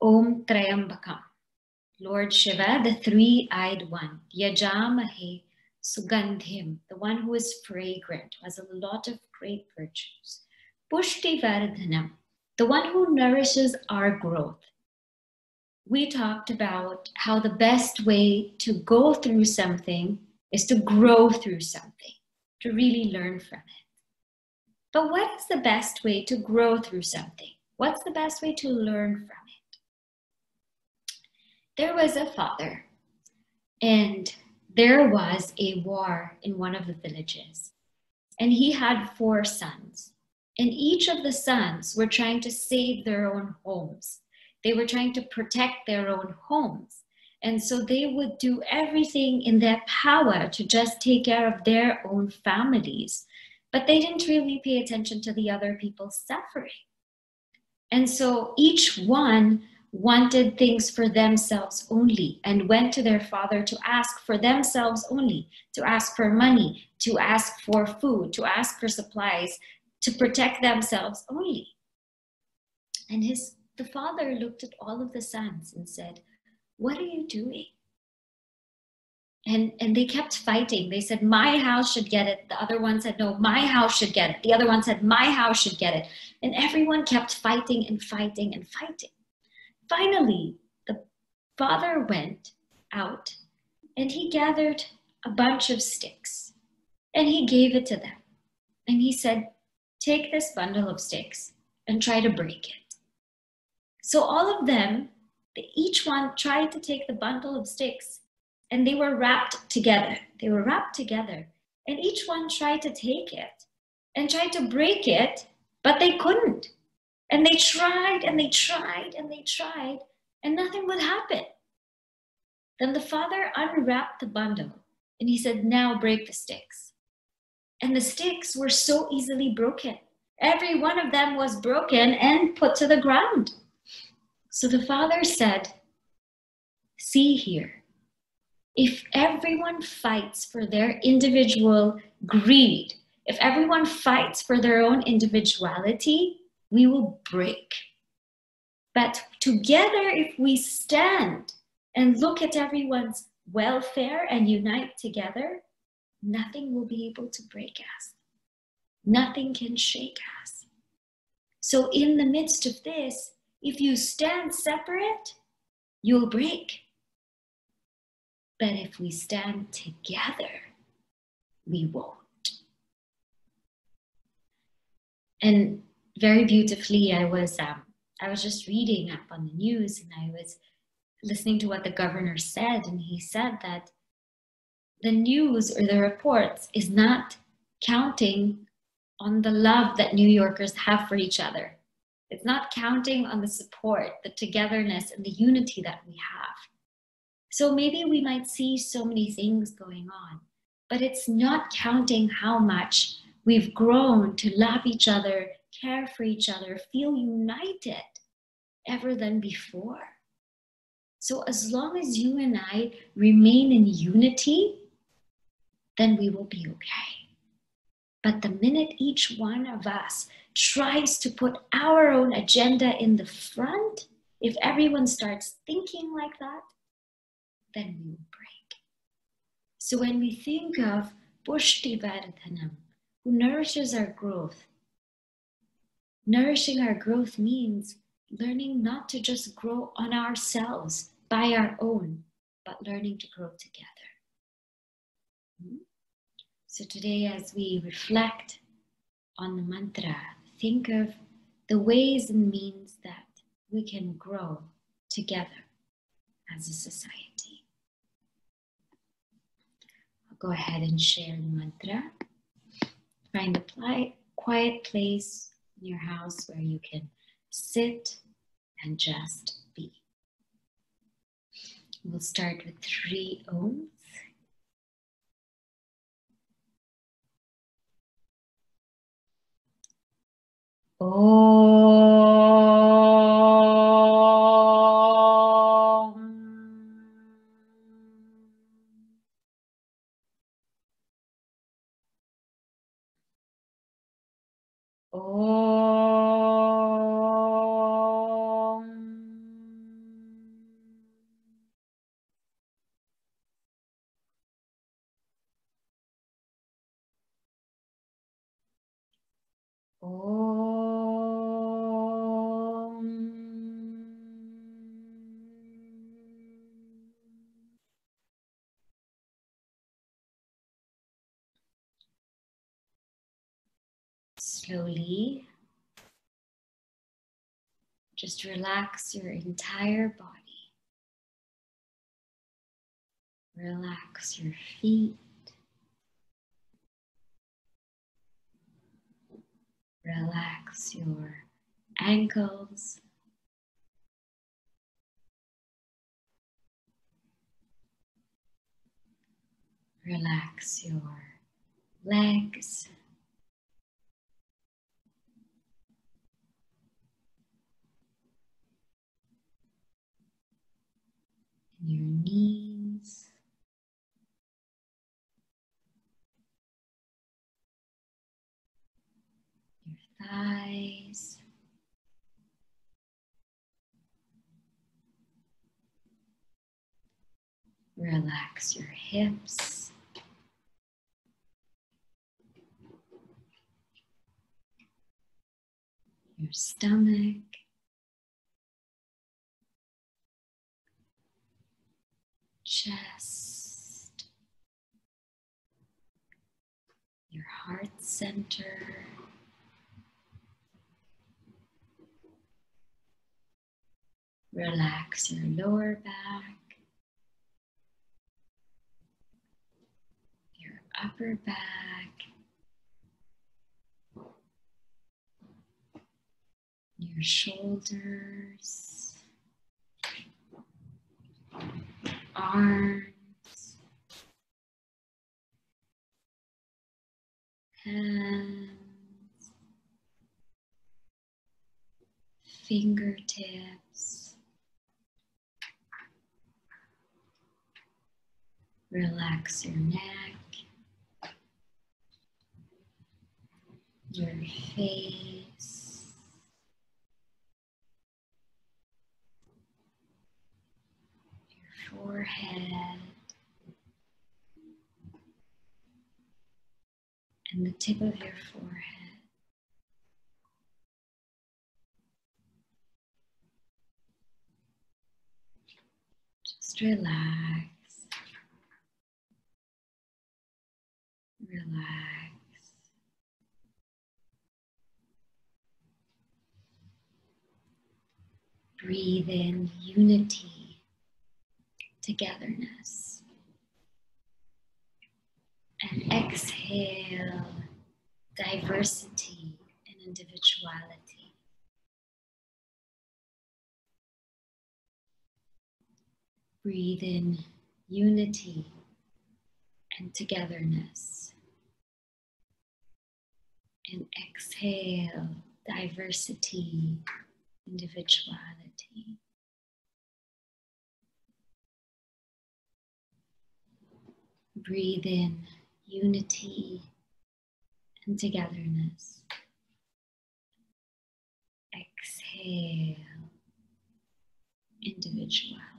Om Trayambakam. Lord Shiva, the three-eyed one, Yajamahe Sugandhim, the one who is fragrant, who has a lot of great virtues. Pushti Vardhanam, the one who nourishes our growth. We talked about how the best way to go through something is to grow through something, to really learn from it. But what is the best way to grow through something? What's the best way to learn from? There was a father, and there was a war in one of the villages, and he had four sons. And each of the sons were trying to save their own homes. They were trying to protect their own homes. And so they would do everything in their power to just take care of their own families. But they didn't really pay attention to the other people's suffering. And so each one wanted things for themselves only and went to their father to ask for themselves only, to ask for money, to ask for food, to ask for supplies, to protect themselves only. And his the father looked at all of the sons and said, What are you doing? And, and they kept fighting. They said, My house should get it. The other one said, No, my house should get it. The other one said, My house should get it. And everyone kept fighting and fighting and fighting. Finally, the father went out and he gathered a bunch of sticks and he gave it to them. And he said, Take this bundle of sticks and try to break it. So all of them, they, each one tried to take the bundle of sticks and they were wrapped together. They were wrapped together and each one tried to take it and tried to break it, but they couldn't. And they tried and they tried and they tried and nothing would happen. Then the father unwrapped the bundle and he said, Now break the sticks. And the sticks were so easily broken. Every one of them was broken and put to the ground. So the father said, See here, if everyone fights for their individual greed, if everyone fights for their own individuality, we will break. But together, if we stand and look at everyone's welfare and unite together, nothing will be able to break us. Nothing can shake us. So, in the midst of this, if you stand separate, you'll break. But if we stand together, we won't. And very beautifully, I was um, I was just reading up on the news, and I was listening to what the governor said, and he said that the news or the reports is not counting on the love that New Yorkers have for each other. It's not counting on the support, the togetherness, and the unity that we have. So maybe we might see so many things going on, but it's not counting how much we've grown to love each other, care for each other, feel united ever than before. So as long as you and I remain in unity, then we will be okay. But the minute each one of us tries to put our own agenda in the front, if everyone starts thinking like that, then we will break. So when we think of Pushti Vardhanam, who nourishes our growth, nourishing our growth means learning not to just grow on ourselves by our own, but learning to grow together. Hmm? So today, as we reflect on the mantra, think of the ways and means that we can grow together as a society. I'll go ahead and share the mantra. Find a quiet place in your house where you can sit and just be. We'll start with three Oms. Om. Slowly, just relax your entire body. Relax your feet. Relax your ankles. Relax your legs. Your knees. Your thighs. Relax your hips. Your stomach. Chest. Your heart center. Relax your lower back. Your upper back. Your shoulders. Arms. Hands. Fingertips. Relax your neck, your face, your forehead, and the tip of your forehead. Just relax. Relax. Breathe in unity, togetherness. And exhale diversity and individuality. Breathe in unity and togetherness. And exhale diversity, individuality. Breathe in unity and togetherness. Exhale individuality.